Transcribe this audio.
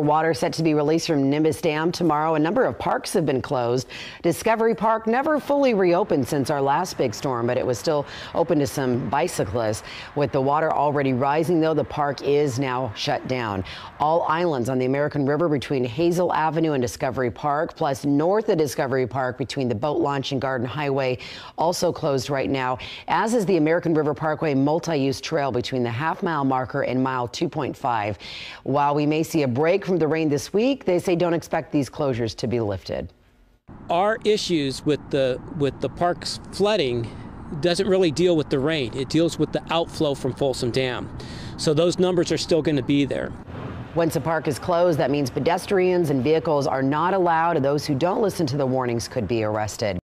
Water set to be released from Nimbus Dam tomorrow. A number of parks have been closed. Discovery Park never fully reopened since our last big storm, but it was still open to some bicyclists. With the water already rising, though, the park is now shut down. All islands on the American River between Hazel Avenue and Discovery Park, plus north of Discovery Park between the boat launch and Garden Highway, also closed right now, as is the American River Parkway multi-use trail between the half mile marker and mile 2.5. While we may see a break from the rain this week, they say don't expect these closures to be lifted. Our issues with the with the park's flooding doesn't really deal with the rain. It deals with the outflow from Folsom Dam. So those numbers are still going to be there. Once a park is closed, that means pedestrians and vehicles are not allowed, and those who don't listen to the warnings could be arrested.